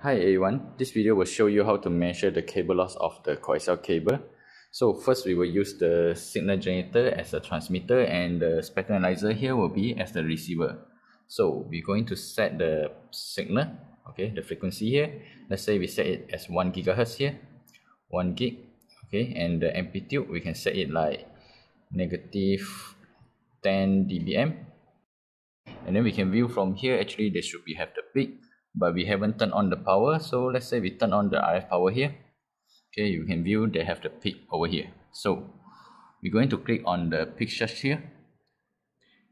Hi everyone, this video will show you how to measure the cable loss of the coaxial cable. So first we will use the signal generator as a transmitter and the spectrum analyzer here will be as the receiver. So we're going to set the signal, okay, the frequency here. Let's say we set it as 1 gigahertz here, 1 gig, okay, and the amplitude we can set it like negative 10 dBm. And then we can view from here actually they should be have the peak but we haven't turned on the power so let's say we turn on the RF power here. Okay you can view they have the peak over here. So we're going to click on the search here.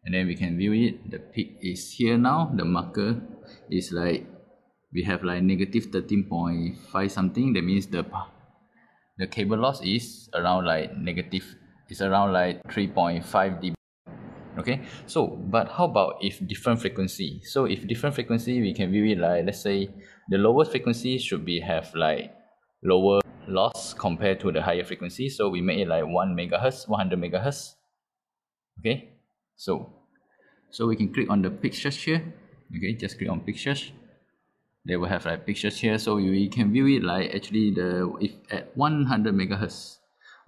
And then we can view it. The peak is here now. The marker is like we have like negative 13.5 something. That means the the cable loss is around like negative it's around like 3.5 dB okay? So but how about if different frequency? So if different frequency we can view it like let's say the lowest frequency should be have like lower loss compared to the higher frequency. So we make it like 1 megahertz 100 megahertz. Okay? So so we can click on the peak search here. Okay? Just click on peak search. They will have like peak search here. So we can view it like actually the if at 100 megahertz.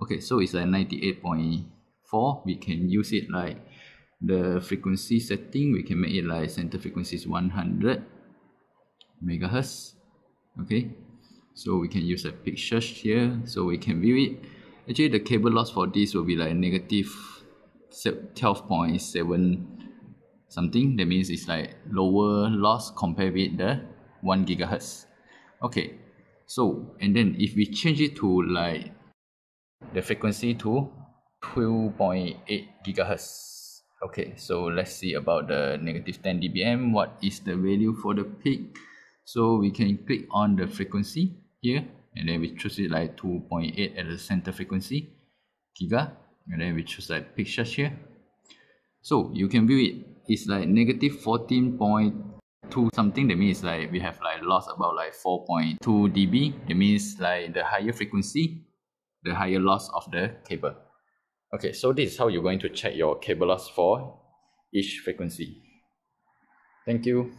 Okay? So it's like 98.4 we can use it like the frequency setting we can make it like center frequency is 100 megahertz okay? So we can use a picture here so we can view it. Actually the cable loss for this will be like negative 12.7 something. That means it's like lower loss compared with the 1 gigahertz. Okay so and then if we change it to like the frequency to 2.8 gigahertz okay so let's see about the negative 10 dBm. What is the value for the peak? So we can click on the frequency here and then we choose it like 2.8 at the center frequency giga and then we choose like peak search here. So you can view it it's like negative 14.2 something. That means like we have like lost about like 4.2 dB. That means like the higher frequency the higher loss of the cable Okay, so this is how you're going to check your cable loss for each frequency. Thank you.